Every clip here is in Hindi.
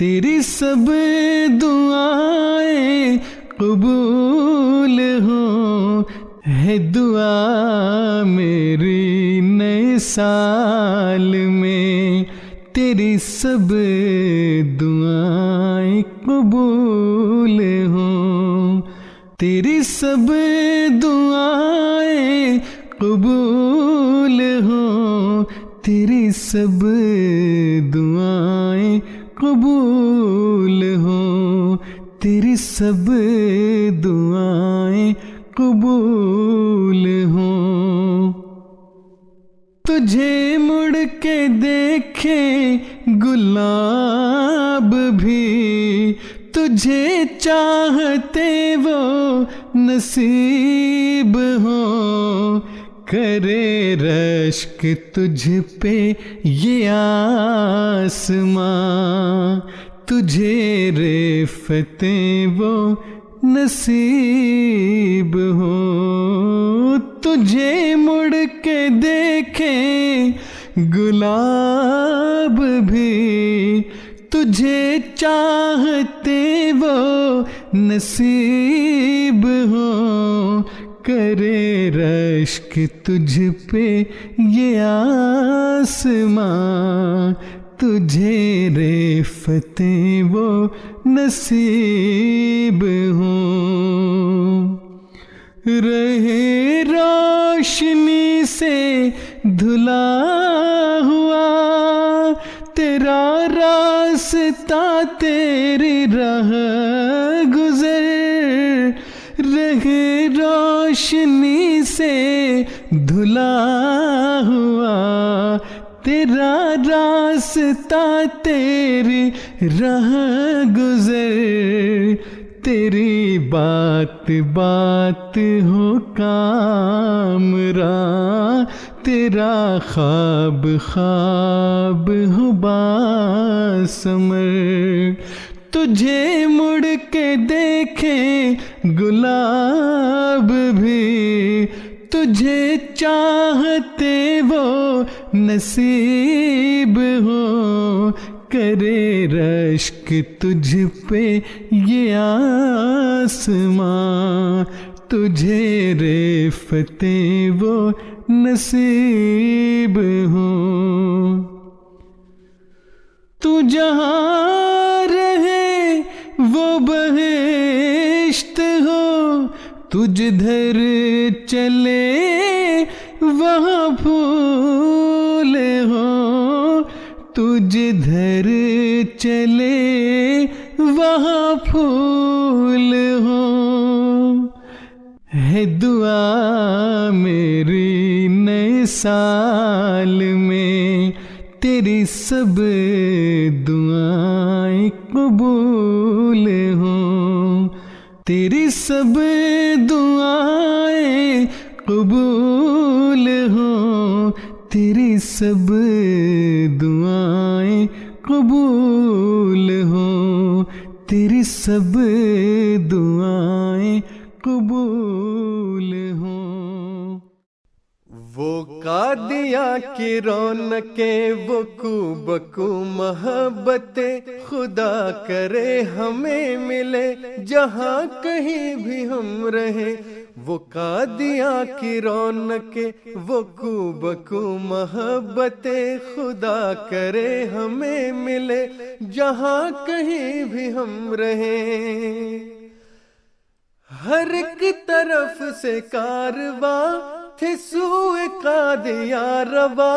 तेरी सब दुआएँ कबूल हो, है दुआ मेरी नए साल में। तेरी सब दुआएँ कबूल हो, तेरी सब दुआएँ कबूल हो, तेरी सब दुआएँ कबूल हो, तेरी सब दुआएँ कबूल हो। तुझे मुड़ के देखे गुलाब भी, तुझे चाहते वो नसीब हो। करे रश्क तुझ पे ये आसमां, तुझे रेफते वो नसीब हो। तुझे मुड़ के देखे, गुलाब भी तुझे चाहते वो नसीब हो। करे रश्क तुझ पे ये आसमां, तुझे रेफते वो नसीब हो। रहे रोशनी से धुला हुआ, तेरा रास्ता तेरी राह रोशनी से धुला हुआ, तेरा रास्ता तेरी राह गुजर, तेरी बात बात हो कामरा तेरा ख्वाब ख्वाब हो बासमर। तुझे मुड़ के देखे गुलाब भी। तुझे चाहते वो नसीब हो। करे रश्क तुझ पे ये आसमां। तुझे रे रेफते वो नसीब हो। तू जहाँ तुझ धर चले, वहाँ फूल हो। तुझ धर चले, वहाँ फूल हो। है दुआ मेरी नए साल में, तेरी सब दुआएँ कबूल हो। तेरी सब दुआएँ कबूल हो तेरी सब दुआएँ कबूल हो तेरी सब दुआएँ कबूल वो कादिया की रौनके, वो कुबकू मोहब्बतें खुदा करे हमें मिले, जहाँ कहीं भी हम रहे। वो कादिया की रौनके, वो कुबकू मोहब्बतें खुदा करे हमें मिले, जहाँ कहीं भी हम रहे। हर एक तरफ़ से कारवा थे सुए का दिया रवा,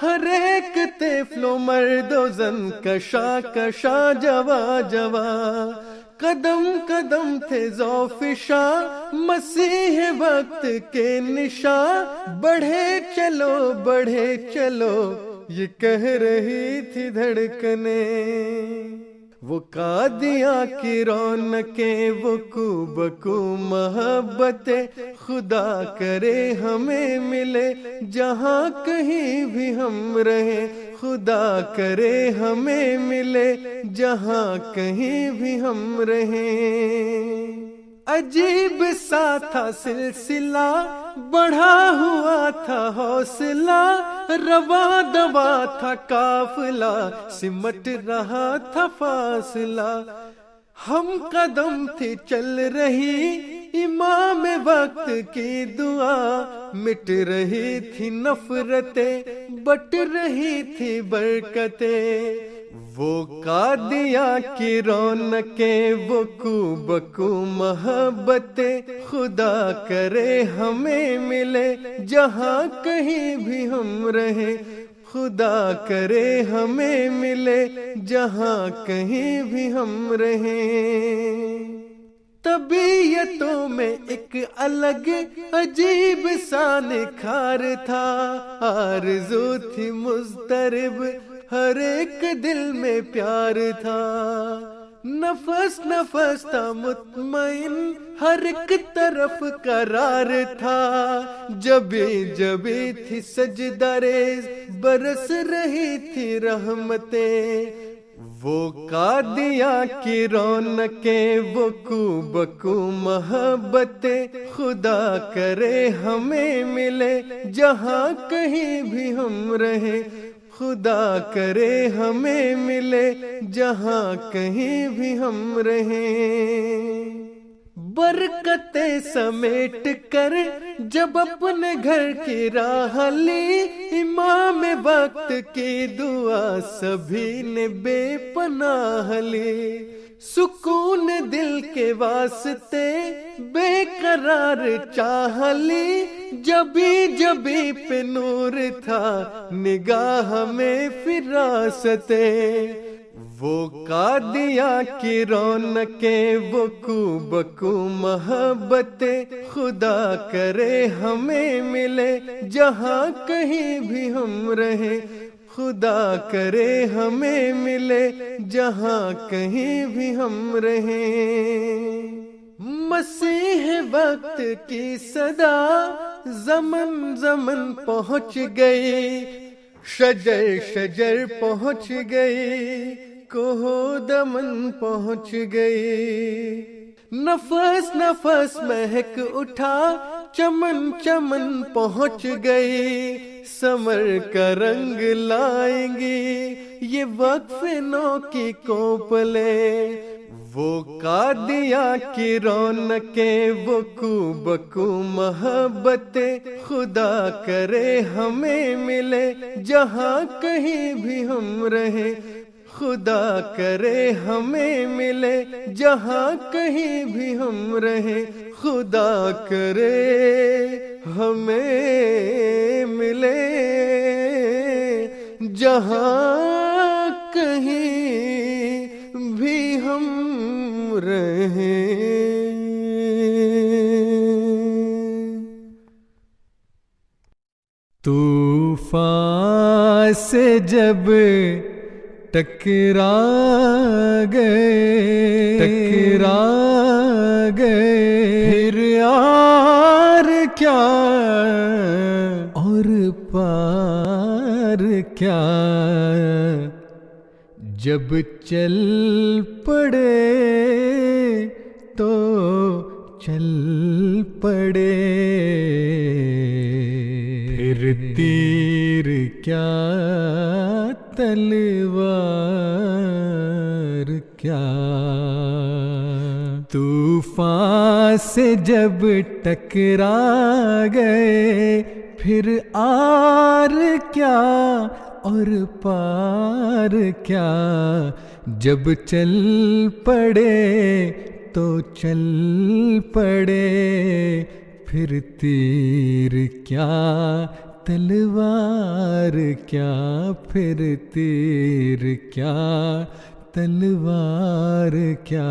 हर एक तेफलो मर्दो, जन कशा कशा जवा जवा। कदम कदम थे जोफिशा, मसीह वक्त के निशा। बढ़े चलो बढ़े चलो, ये कह रही थी धड़कने। वो कादिया की रौनके, वो कुबकू मोहब्बतें, खुदा करे हमें मिले, जहाँ कहीं भी हम रहे, खुदा करे हमें मिले, जहाँ कहीं भी हम रहे। अजीब सा था सिलसिला बढ़ा हुआ था हौसला, रवा दवा था काफिला, सिमट रहा था फासला। हम कदम थे चल रही इमाम वक्त की दुआ, मिट रही थी नफरतें, बट रही थी बरकतें। वो कादिया की रौनके, वो बकू मोहब्बतें खुदा करे हमें मिले। जहाँ कहीं भी हम रहे, खुदा करे हमें मिले। जहाँ कहीं भी हम रहे। तबीयतों में एक अलग अजीब सा निखार था। आरज़ू थी मुस्तरब हर एक दिल में प्यार था। नफस नफस था मुतमइन हर एक तरफ़ करार था। जबे जबे थी सजदारे बरस रही थी रहमतें। वो कादिया की रौनके, वो बकू मोहब्बतें। खुदा करे हमें मिले, जहाँ कहीं भी हम रहे खुदा करे हमें मिले, जहाँ कहीं भी हम रहे। बरकते समेट कर जब अपने घर की राह ली, इमाम वक्त की दुआ सभी ने बेपनाह ली। सुकून दिल के वास्ते बेकरार चाह ली। जबी जबी पे नूर था, निगाह में फिरासते। वो कादिया की रौनके, वो बकू मोहब्बतें। खुदा करे हमें मिले, जहाँ कहीं भी हम रहे खुदा करे हमें मिले जहाँ कहीं भी हम रहे। मसीह वक्त की सदा जमन जमन पहुँच गई, शजर शजर पहुँच गई, कोहो दमन पहुँच गई। नफस नफस महक उठा, चमन चमन पहुँच गई समर का रंग लाएँगे। ये वक्फ नौ की कोपले। वो कादिया की रौनके, वो बकू मोहब्बतें। खुदा करे हमें मिले, जहाँ कहीं भी हम रहे। खुदा करे हमें मिले, जहाँ कहीं भी हम रहे। खुदा करे हमें मिले जहाँ कहीं भी हम रहे। तूफ़ान से जब टकरा गए टकरा गए। फिर यार क्या जब चल पड़े तो चल पड़े। फिर तीर क्या तलवार क्या? तूफ़ान से जब टकरा गए, फिर आर क्या और पार क्या? जब चल पड़े तो चल पड़े, फिर तीर क्या? तलवार क्या? फिर तीर क्या? तलवार क्या?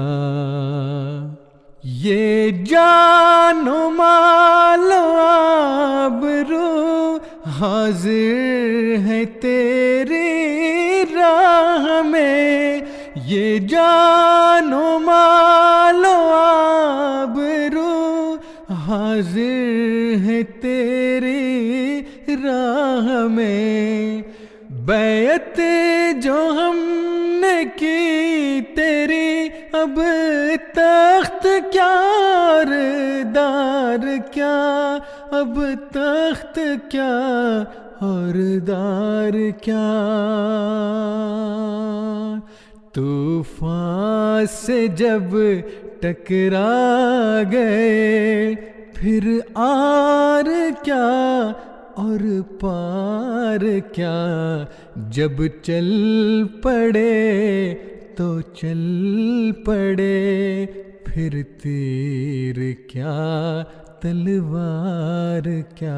ये जानो मालो आबरू हाजिर है तेरी राह में, ये जानो मालो आबरू। हाजिर है तेरी राह में बैत जो हमने की तेरी, अब तख्त क्या दार क्या अब तख्त क्या और दार क्या? तूफ़ान से जब टकरा गए, फिर आर क्या और पार क्या? जब चल पड़े तो चल पड़े, फिर तीर क्या तलवार क्या,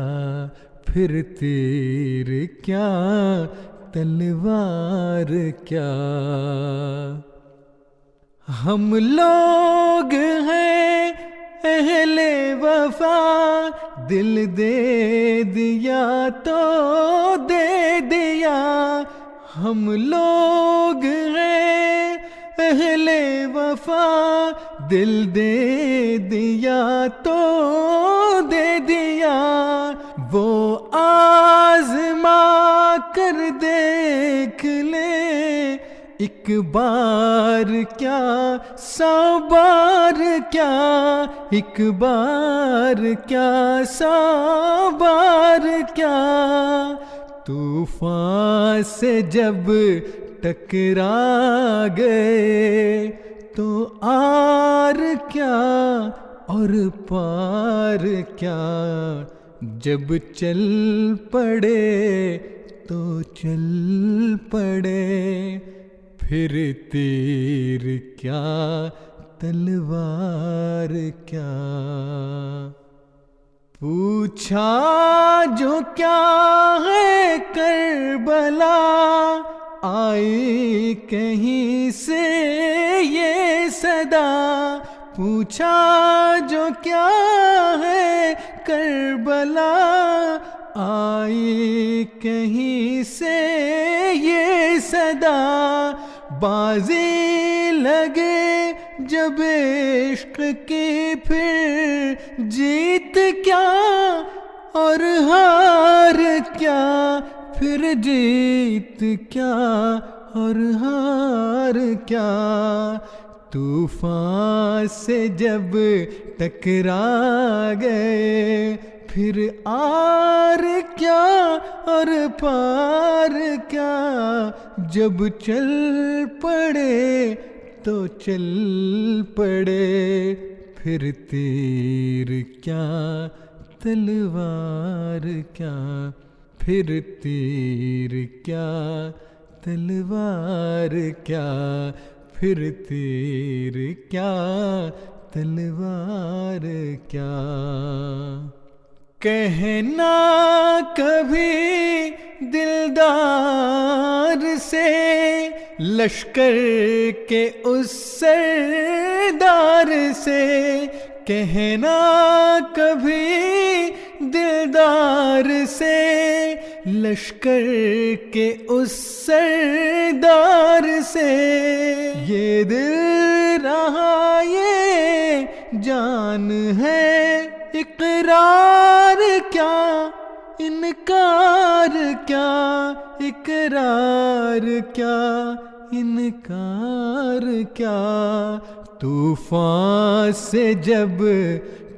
फिर तीर क्या, तलवार क्या? हम लोग हैं अहले वफा, दिल दे दिया तो दे दिया। हम लोग हैं अहले वफा दिल दे दिया तो दे दिया, वो आजमा कर देख ले। एक बार क्या सौ बार क्या, एक बार क्या सौ बार क्या। तूफ़ान से जब टकरा गए तो आर क्या और पार क्या? जब चल पड़े तो चल पड़े, फिर तीर क्या, तलवार क्या? पूछा जो क्या है करबला आई कहीं से ये सदा? पूछा जो क्या है करबला? आई कहीं से ये सदा? बाजी लगे जब इश्क की फिर जीत क्या? और हार क्या? फिर जीत क्या और हार क्या? तूफ़ान से जब टकरा गए, फिर आर क्या और पार क्या? जब चल पड़े तो चल पड़े, फिर तीर क्या, तलवार क्या? फिर तीर क्या तलवार क्या फिर तीर क्या तलवार क्या। कहना कभी दिलदार से लश्कर के उस सरदार से कहना कभी दिलदार से लश्कर के उस सरदार से ये दिल रहा ये जान है इकरार इनकार क्या, इकरार क्या, इनकार क्या? तूफ़ान से जब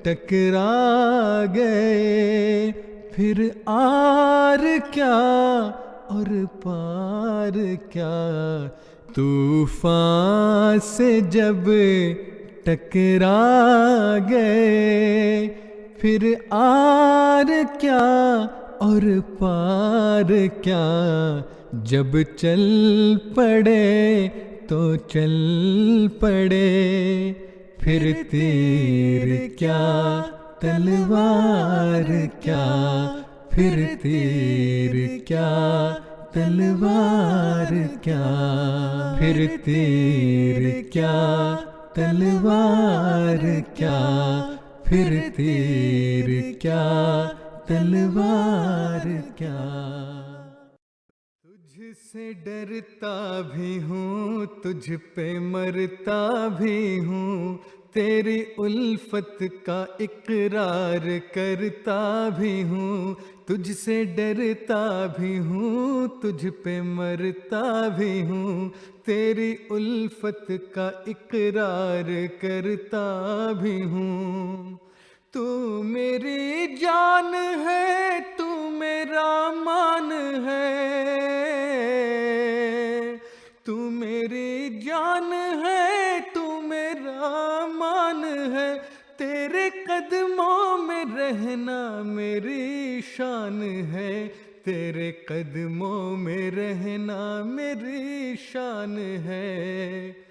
टकरा गए, फिर आर क्या और पार क्या? तूफ़ान से जब टकरा गए, फिर आर क्या और पार क्या? जब चल पड़े तो चल पड़े। फिर तीर क्या? तलवार क्या? फिर तीर क्या? तलवार क्या? फिर तीर क्या? तलवार क्या? फिर तीर क्या? तलवार क्या? तुझसे डरता भी हूँ, तुझ पे मरता भी हूँ, तेरी उल्फत का इकरार करता भी हूँ, तुझसे डरता भी हूँ, तुझ पे मरता भी हूँ, तेरी उल्फत का इकरार करता भी हूँ। तू मेरी जान है, तू मेरा मान है। तू मेरी जान है, तू मेरा मान है। तेरे कदमों में रहना मेरी शान है। तेरे कदमों में रहना मेरी शान है।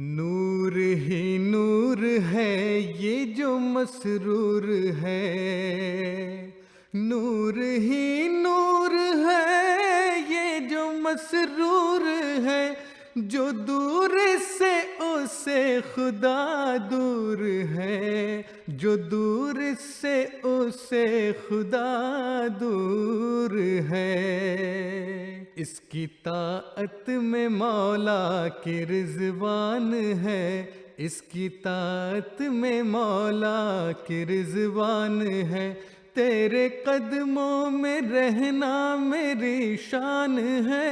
नूर ही नूर है, ये जो मसरूर है। नूर ही नूर है, ये जो मसरूर है जो दूर से उसे खुदा दूर है, जो दूर से उसे खुदा दूर है। इसकी ताकत में मौला की रिजवान है, इसकी ताकत में मौला की रिजवान है। तेरे कदमों में रहना मेरी शान है।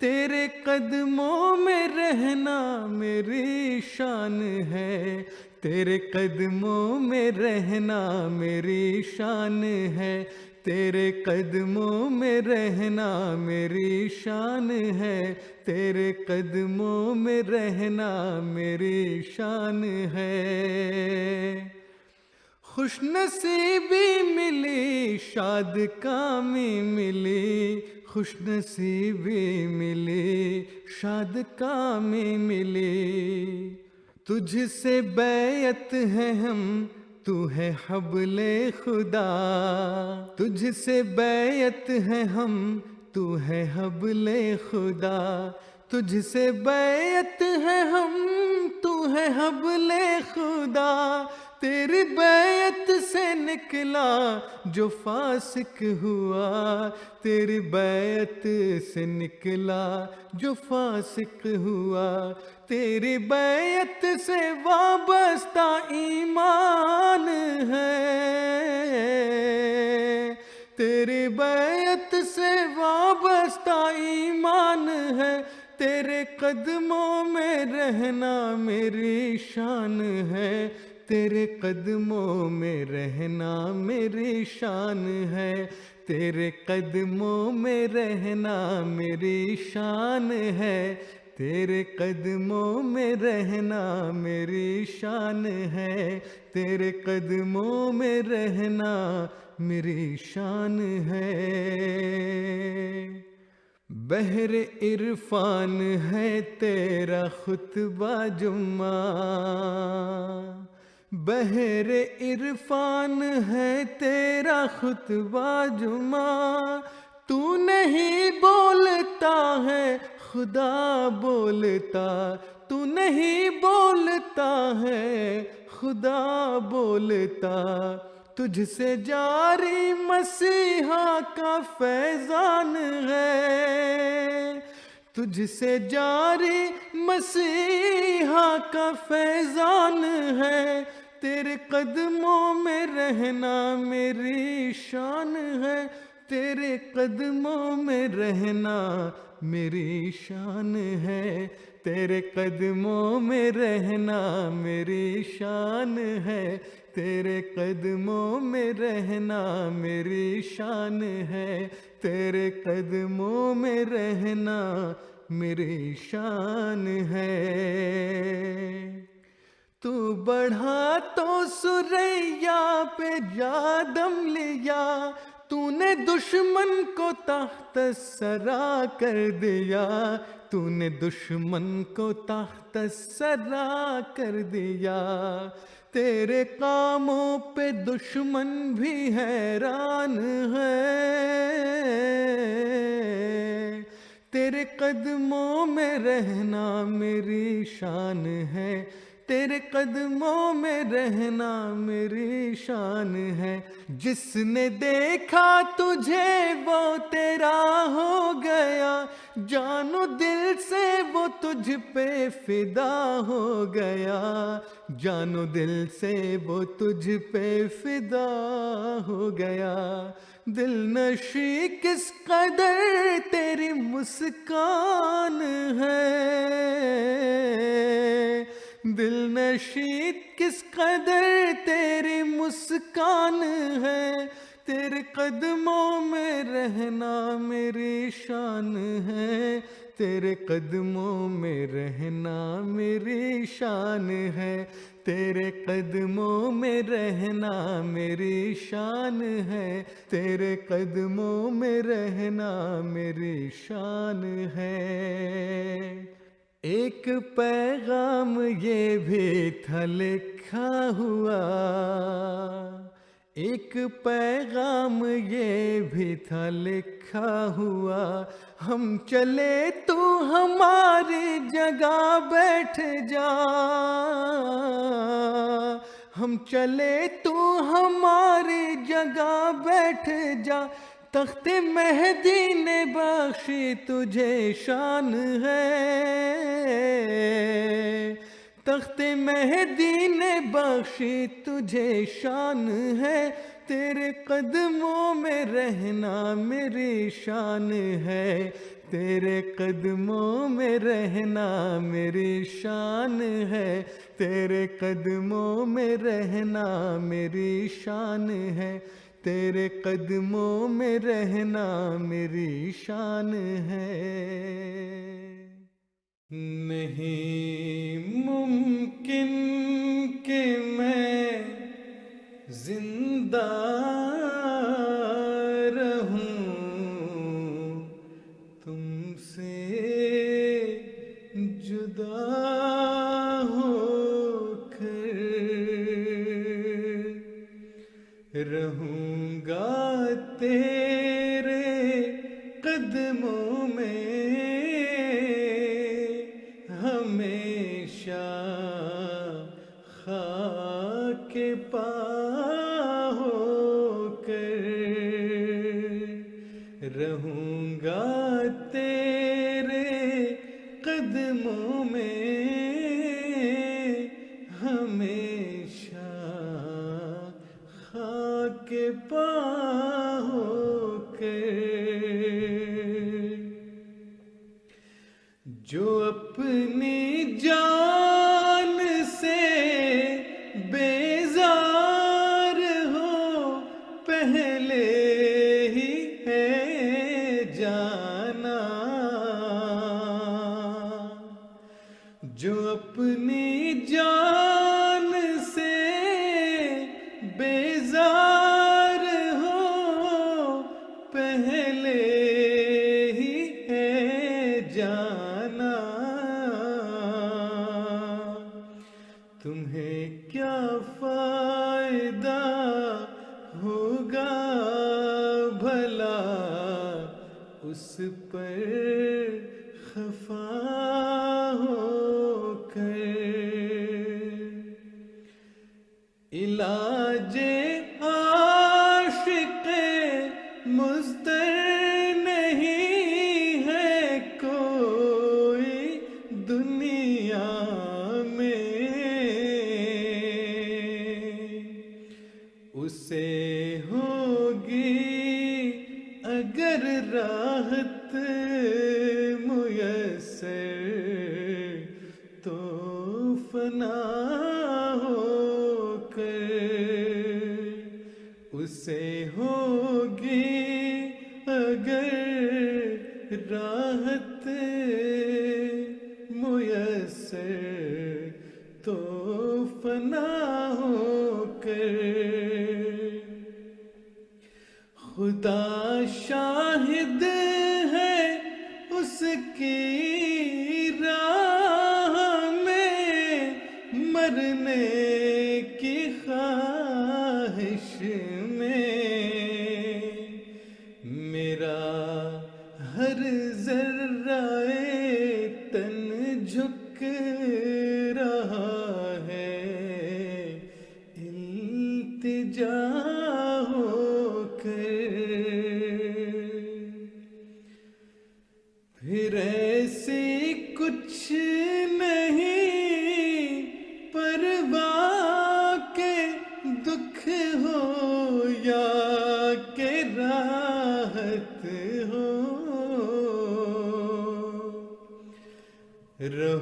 तेरे कदमों में रहना मेरी शान है। तेरे कदमों में रहना मेरी शान है। तेरे कदमों में रहना मेरी शान है। तेरे कदमों में रहना मेरी शान है। खुश नसीबी मिली, शाद कामी मिली। खुश नसीबी मिली, शाद कामी मिली। तुझसे बैत है हम, तू है हबले खुदा। तुझसे बैत है हम, तू है हबले खुदा। तुझसे बैत है हम, तू है हबले खुदा। तेरी बैत से निकला जो फासिक हुआ। तेरी बैत से निकला जो फासिक हुआ। तेरी बैत से वाबस्ता ईमान है। तेरी बैत से वाबस्ता ईमान है। तेरे कदमों में रहना मेरी शान है। तेरे कदमों में रहना मेरी शान है। तेरे कदमों में रहना मेरी शान है। तेरे कदमों में रहना मेरी शान है। तेरे कदमों में रहना मेरी शान है। बहर इरफान है तेरा खुतबा जुम्मा। बहर इरफान है तेरा खुतबा जुमा। तू नहीं बोलता है, खुदा बोलता। तू नहीं बोलता है, खुदा बोलता। तुझसे जारी मसीहा का फैजान है। तुझसे जारी मसीहा का फैजान है। तेरे कदमों में रहना मेरी शान है। तेरे कदमों में रहना मेरी शान है। तेरे कदमों में रहना मेरी शान है। तेरे कदमों में रहना मेरी शान है। तेरे कदमों में रहना मेरी शान है। तू बढ़ा तो सुरैया पे जादम लिया, तूने दुश्मन को तख्त सरा कर दिया, तूने दुश्मन को तख्त सरा कर दिया। तेरे कामों पे दुश्मन भी हैरान है। तेरे कदमों में रहना मेरी शान है। तेरे कदमों में रहना मेरी शान है। जिसने देखा तुझे, वो तेरा हो गया। जानो दिल से वो तुझ पे फिदा हो गया। जानो दिल से वो तुझ पे फिदा हो गया। दिल नशी किस कदर तेरी मुस्कान है। दिल नशी किस कदर तेरी मुस्कान है? तेरे कदमों में रहना मेरी शान है। तेरे कदमों में रहना मेरी शान है। तेरे कदमों में रहना मेरी शान है। तेरे कदमों में रहना मेरी शान है। एक पैगाम ये भी था लिखा हुआ। एक पैगाम ये भी था लिखा हुआ। हम चले तू हमारी जगह बैठ जा। हम चले तू हमारी जगह बैठ जा। तख्त मेहदी ने बख्शी तुझे शान है। तख्त मेहदी ने बख्शी तुझे शान है। तेरे कदमों में रहना मेरी शान है। तेरे कदमों में रहना मेरी शान है। तेरे कदमों में रहना मेरी शान है। तेरे कदमों में रहना मेरी शान है। नहीं मुमकिन कि मैं ज़िंदा रहूँ, तुमसे जुदा तेरे कदमों जो अपने जान रहो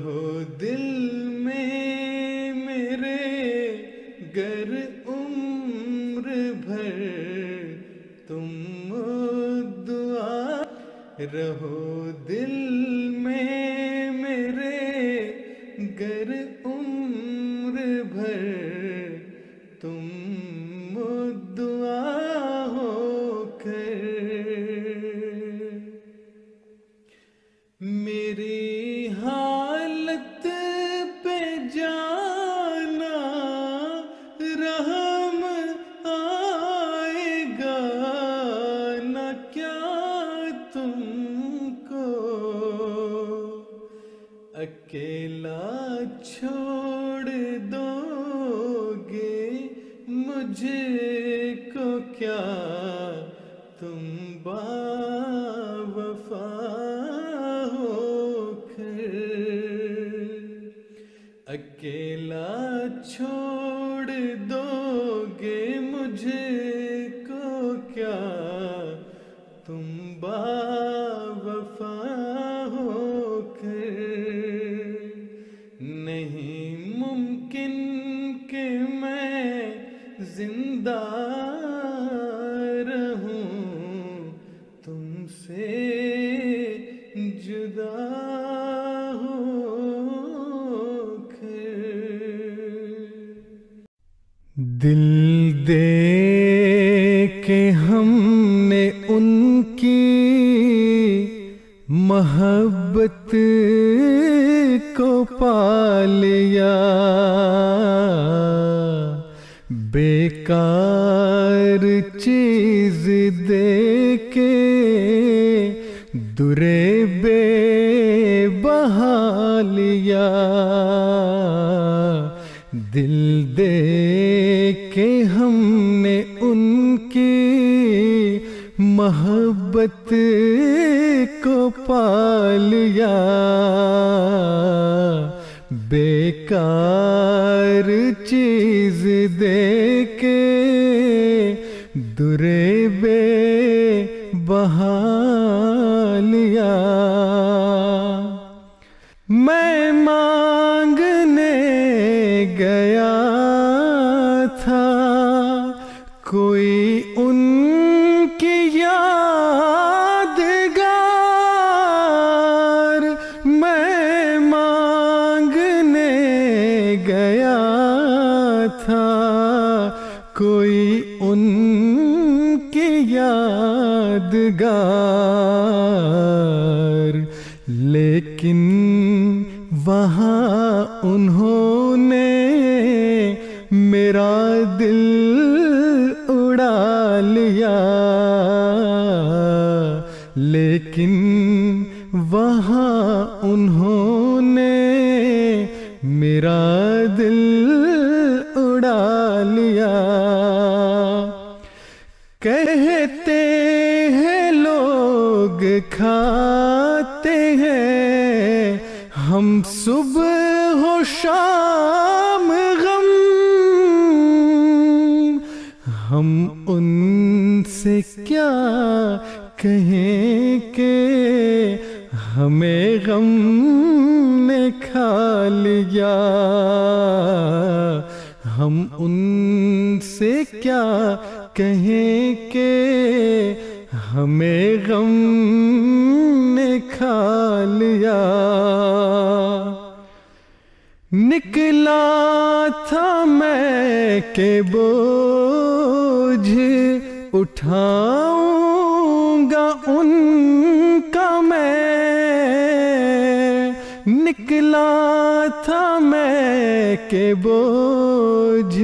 मोहब्बत को पालिया, बेकार चीज़ दे के दुरे बे बहा लिया दिल दे के हमने मोहब्बत को पालिया बेकार चीज़ दे के दुरे बे बहा यादगार लेकिन वहाँ उन्होंने मेरा दिल उड़ा लिया। लेकिन वहाँ उन्होंने लोग खाते हैं, हम सुबह हो शाम गम। हम उनसे क्या कहें के हमें गम ने खा लिया। हम उनसे क्या कहें के हमें गम खा लिया निकला था मैं के बोझ, उठाऊँगा उनका मैं। निकला था मैं के बोझ,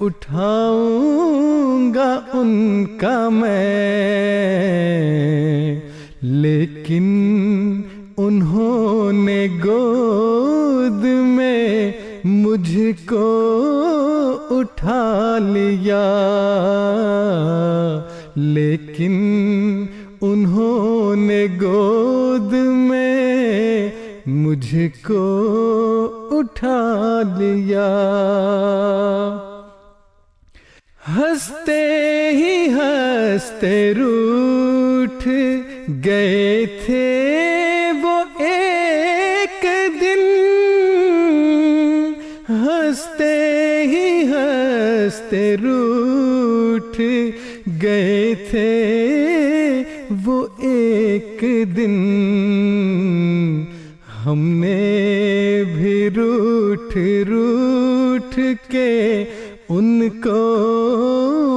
उठाऊँगा उनका मैं। लेकिन उन्होंने गोद में मुझको उठा लिया। लेकिन उन्होंने गोद में मुझको उठा लिया। हँसते ही हँसते रूठ गए थे वो एक दिन। हँसते ही हँसते रूठ गए थे वो एक दिन। हमने भी रूठ रूठ के उनको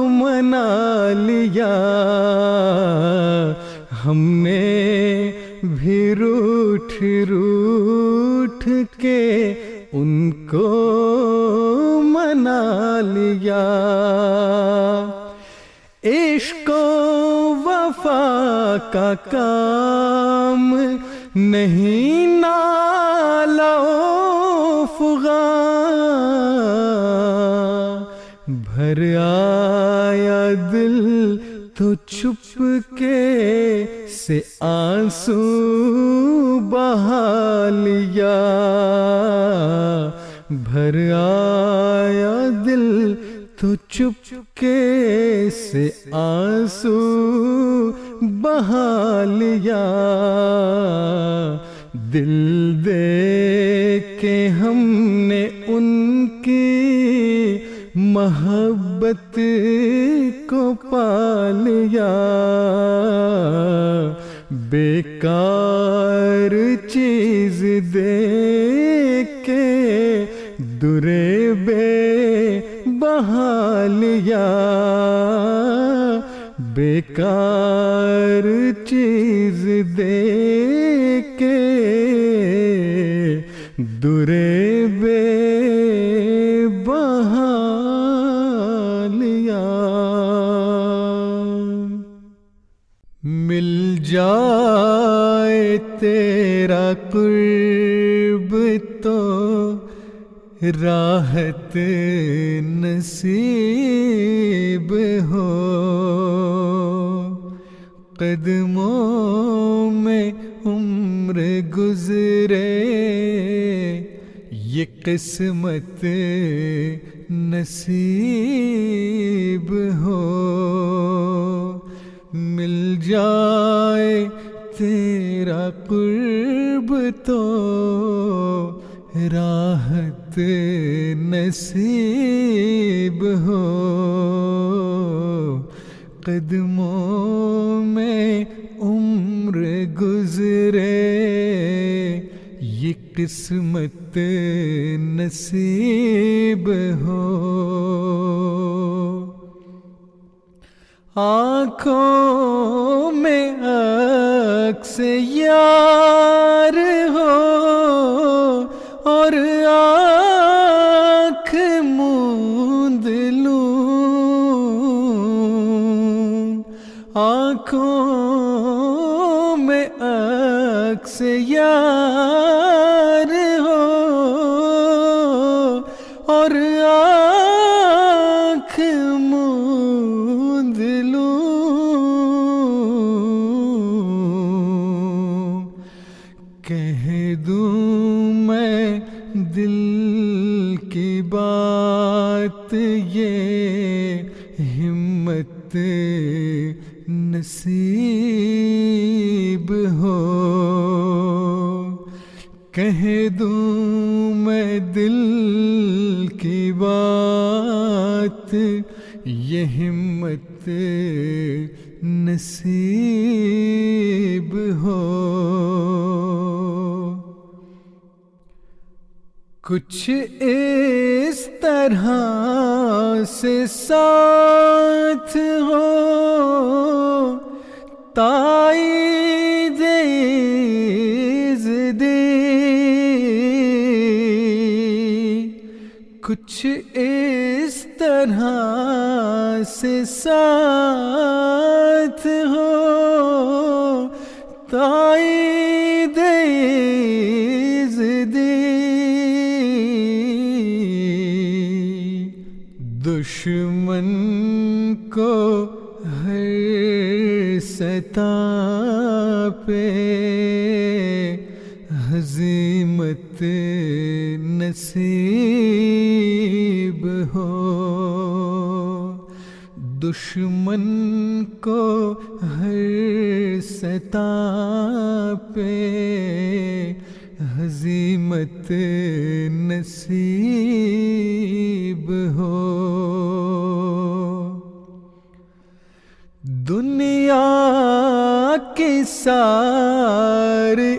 मना लिया। हमने भी रूठ रूठ के उनको मना लिया। इश्को वफा का काम नहीं नालो तो चुप के से आँसू बहा लिया भर आया दिल तो चुप के से आँसू बहा लिया दिल दे के हमने उनकी मोहब्बत को पा बेकार चीज़ दे के दुरे बे बहालिया बेकार चीज़ दे के दुरे कुर्ब तो राहत नसीब हो। कदमों में उम्र गुजरे, ये किस्मत नसीब हो। मिल जाए तेरा राहत नसीब हो, कदमों में उम्र गुजरे, ये किस्मत नसीब हो। आँखों में अक्स यार हो कह दूँ मैं दिल की बात, ये हिम्मत नसीब हो। कुछ इस तरह से साथ हो, ताई दे। कुछ इस तरह से साथ हो ताई दे। दुश्मन को हर सता पे नसीब हो। दुश्मन को हर सता पे हजीमत नसीब हो। दुनिया के सारे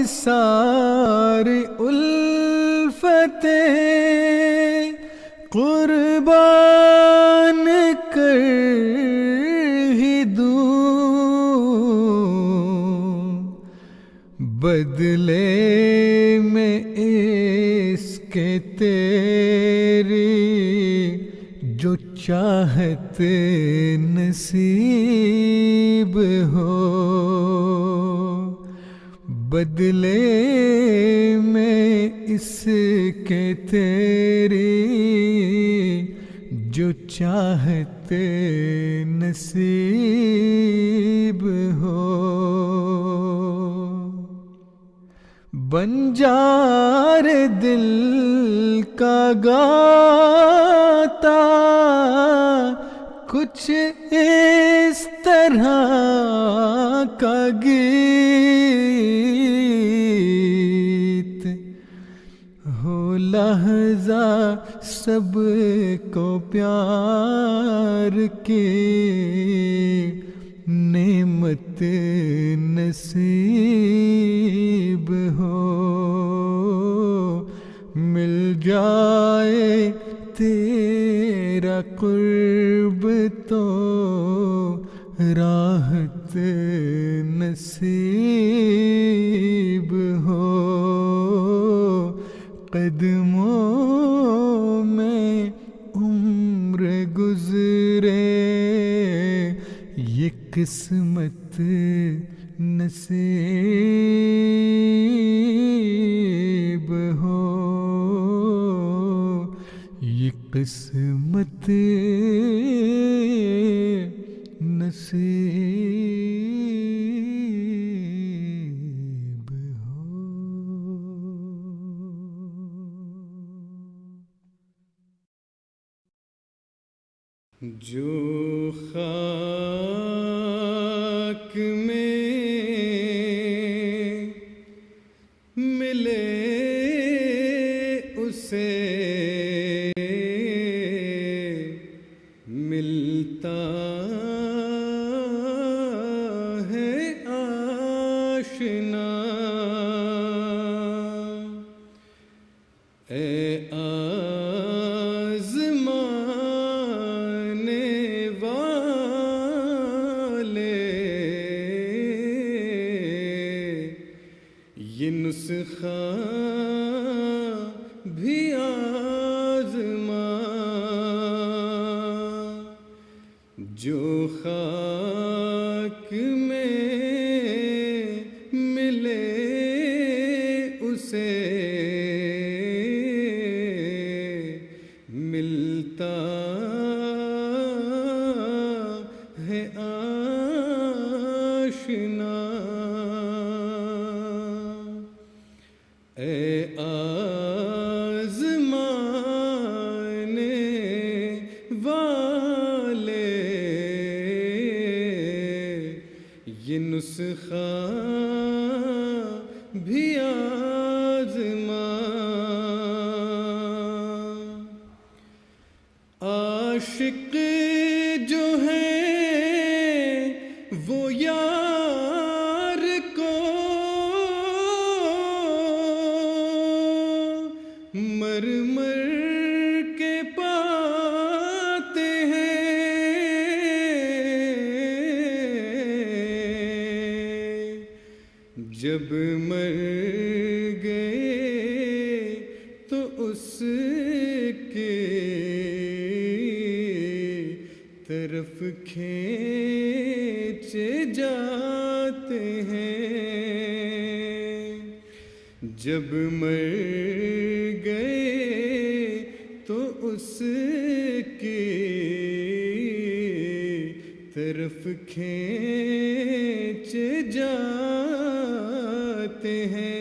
की सारी उल्फते कुर्बान कर ही दूँ। बदले में इसके तेरी जो चाहत नसीब बदले में इसके तेरी जो चाहते नसीब हो। बंजार दिल का गाता, कुछ इस तरह का सबको प्यार के नेमत नसीब हो। मिल जाए तेरा कुर्ब तो राहत नसीब हो। कदमों किस्मत नसीब हो। ये किस्मत नसीब हो। जो खाक ए आज़माने जाते हैं।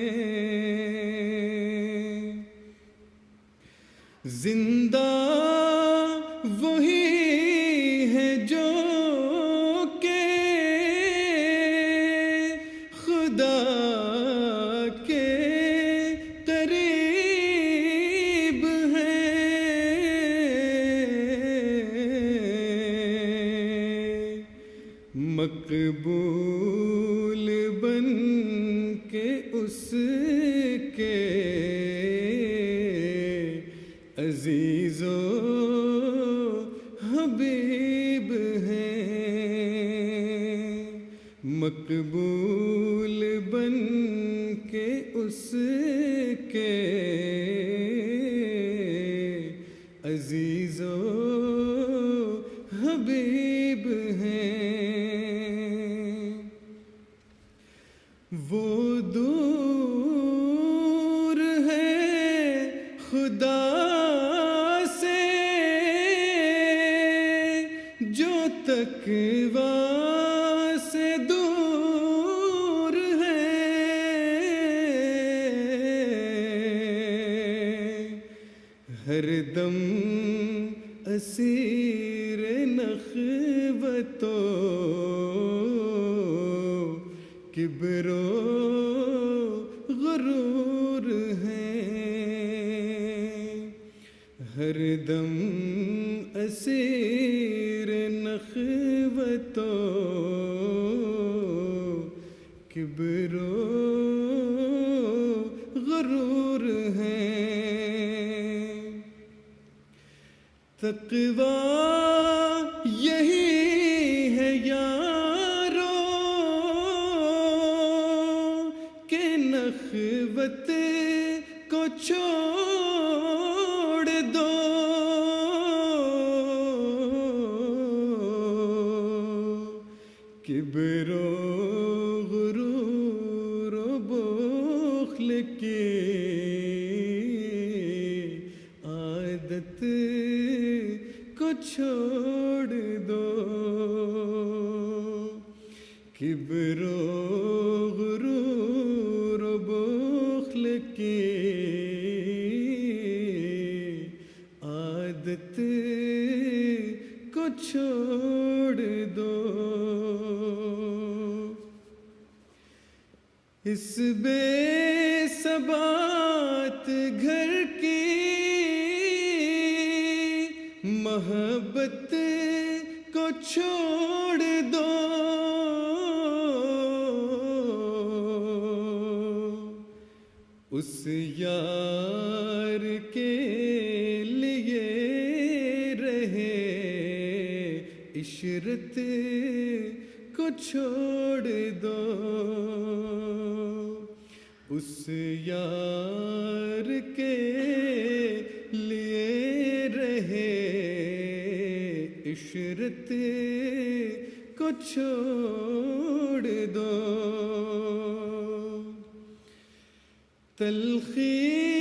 यही है यारो को छोड़ इस बेसबात घर की मोहब्बत को छोड़ दो। उस यार के लिए रहे इशरत को छोड़ दो। यार के लिए रहे इशरत को छोड़ दो। तलखी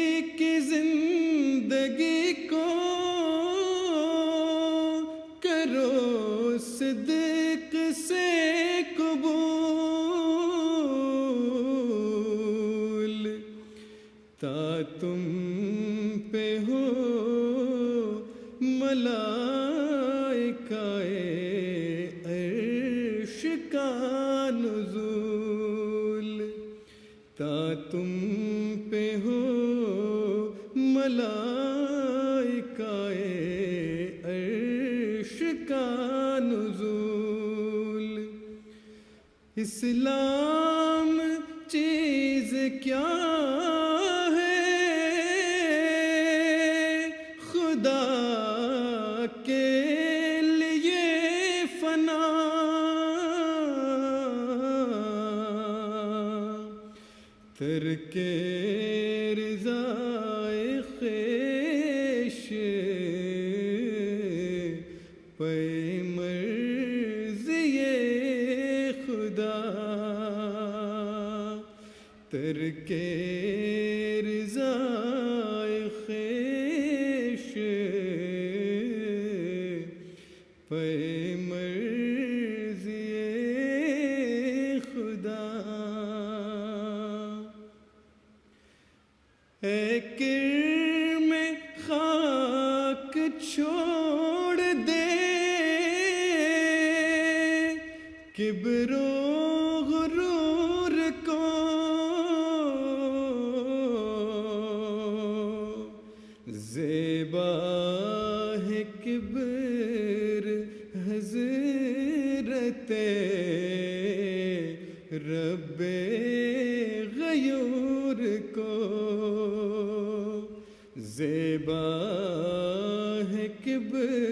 ता तुम पे हो मलाइकाए अर्श का नुजूल। ता तुम पे हो मलाइकाए अर्श का नुजूल। इस्लाम चीज़ क्या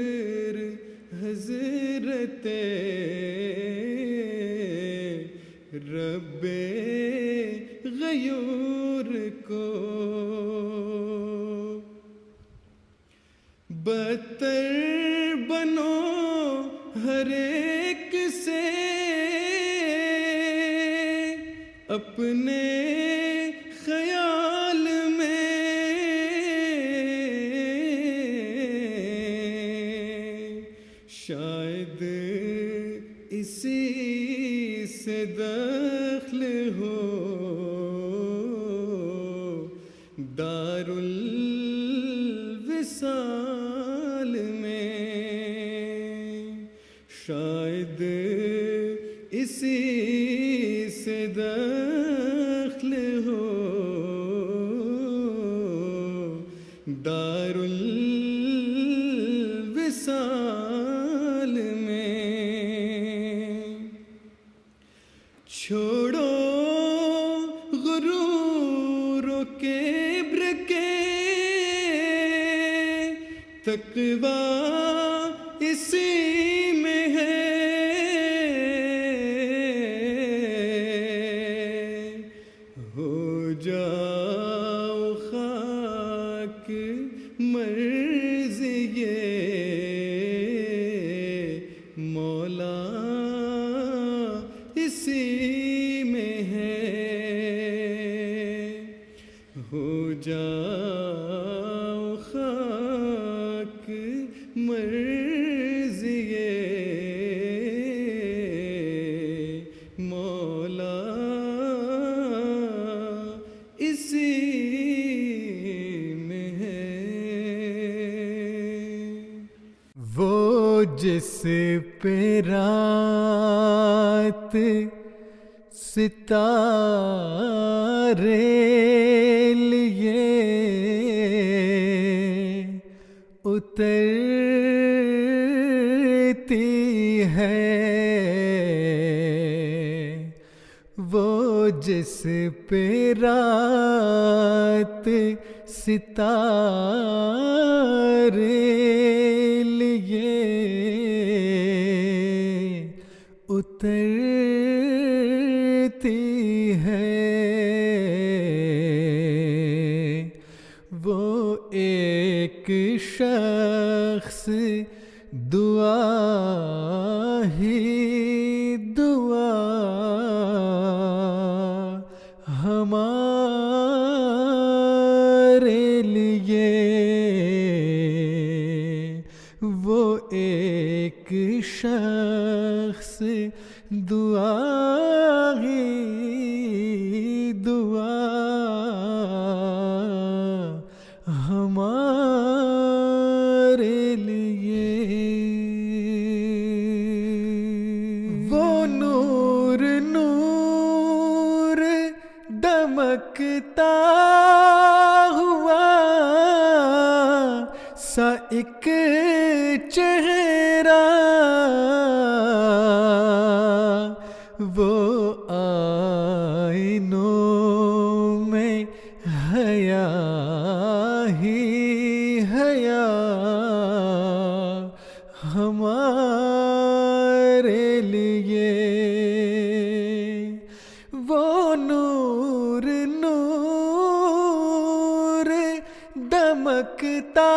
शेर हज़रत रबे गयूर को बतर बनो हर एक से अपने खया जिस पे रात सितारे लिए उतरती है। वो जिस पे रात सितारे लिए वो नूर नूर दमकता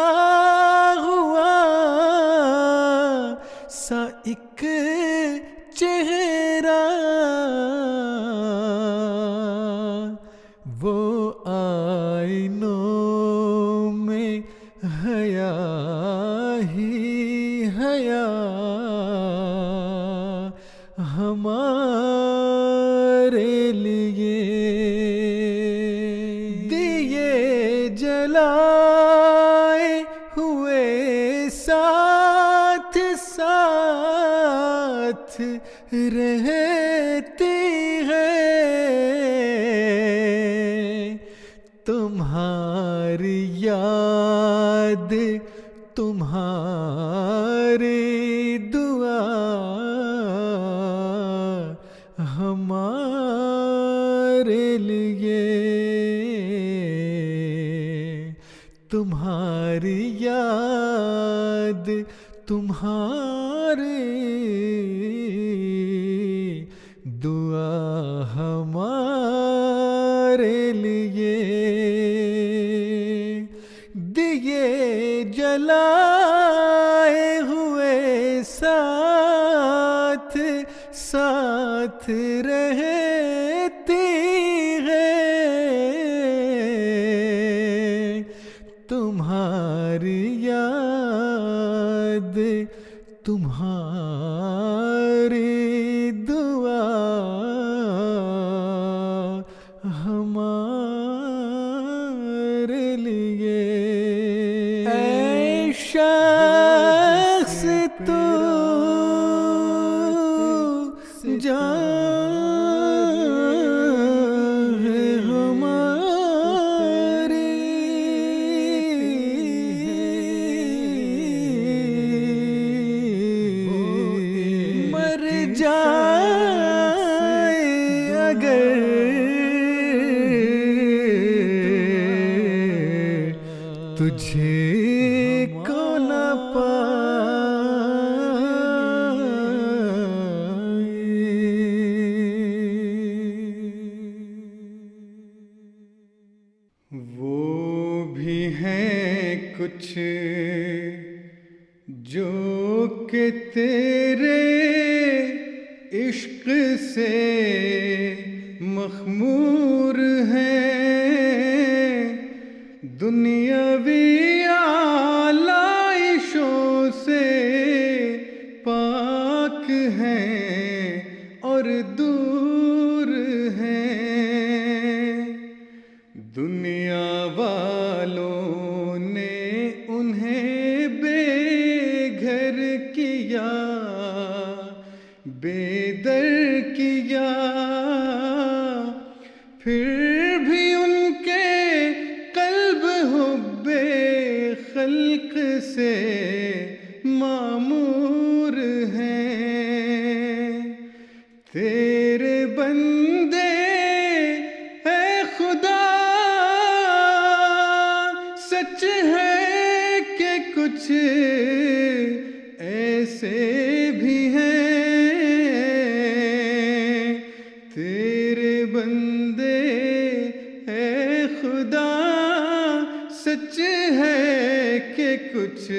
कुछ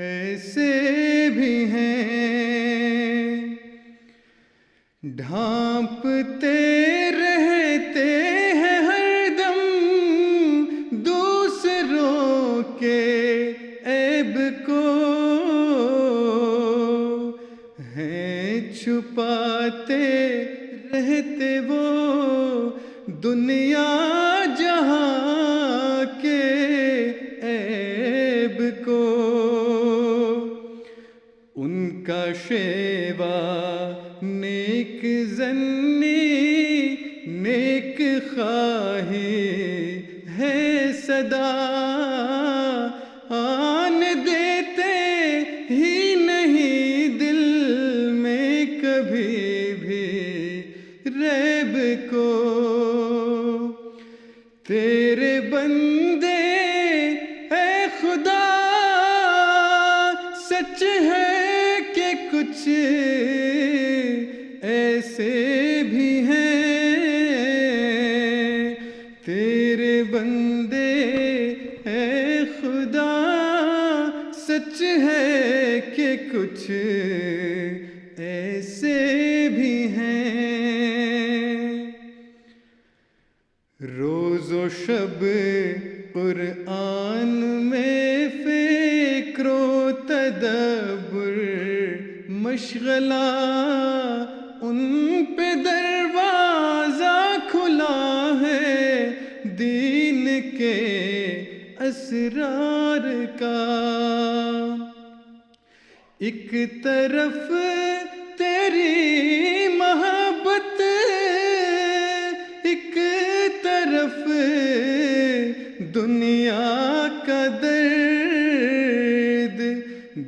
ऐसे भी हैं। ढां असरार का। एक तरफ़ तेरी मोहब्बत, एक तरफ़ दुनिया का दर्द।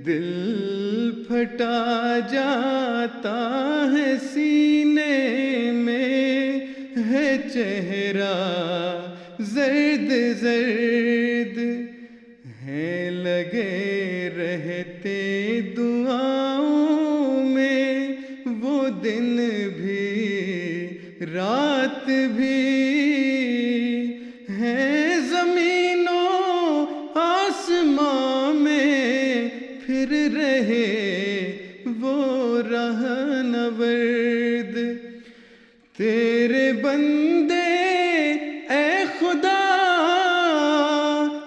दिल फटा जाता है सीने में, है चेहरा जर्द जर्द रहते दुआओं में वो दिन भी, रात भी है जमीनों आसमां में फिर रहे वो रहनवर्द तेरे बंदे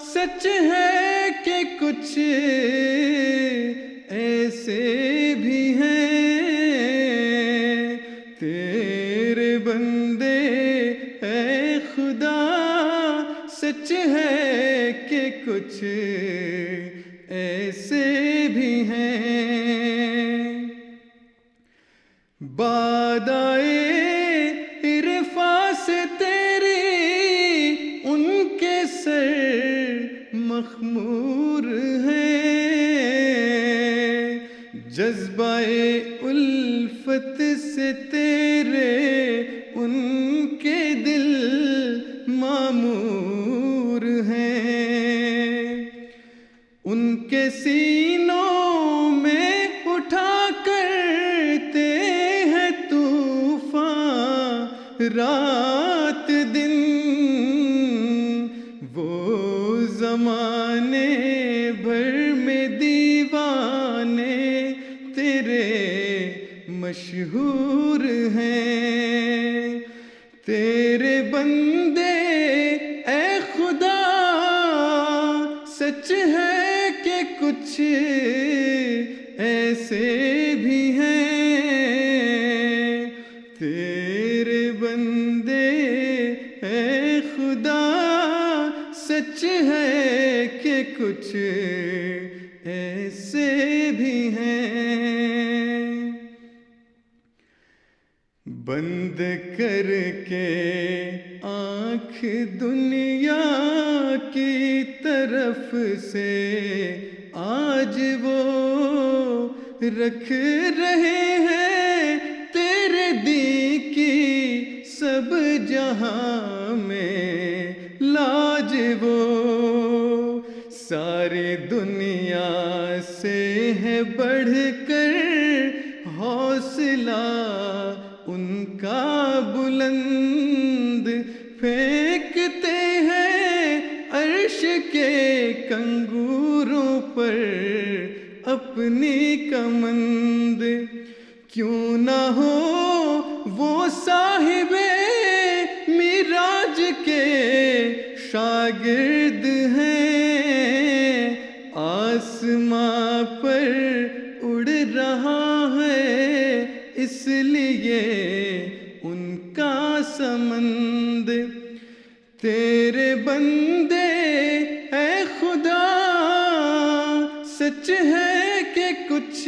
सच है कि कुछ रात दिन वो जमाने भर में दीवाने तेरे मशहूर हैं। तेरे बंदे ए खुदा, सच है कि कुछ बंद करके आँख दुनिया की तरफ़ से आज वो रख रहे हैं तेरे दी की सब जहाँ में लाज वो। सारी दुनिया से है बढ़कर हौसला उनका बुलंद फेंकते हैं अर्श के कंगूरों पर अपनी कमंद। क्यों ना हो इसलिए उनका समंद तेरे बंदे है खुदा, सच है कि कुछ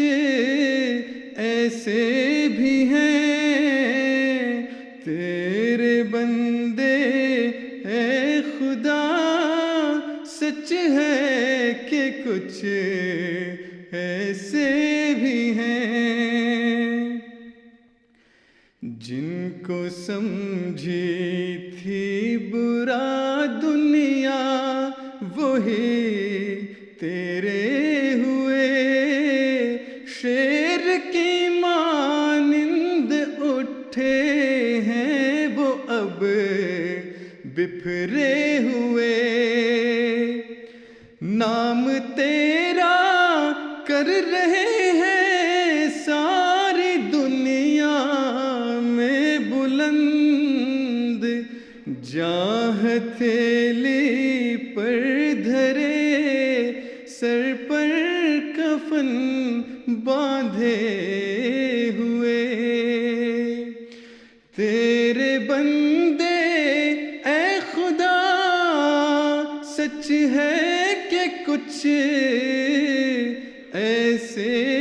ऐसे भी हैं। तेरे बंदे है खुदा, सच है कि कुछ समझी थी बुरा दुनिया, वही तेरे हुए। शेर की मानिंद उठे हैं वो अब बिफरे हथेली पर धरे, सर पर कफन बांधे हुए। तेरे बंदे ए खुदा, सच है कि कुछ ऐसे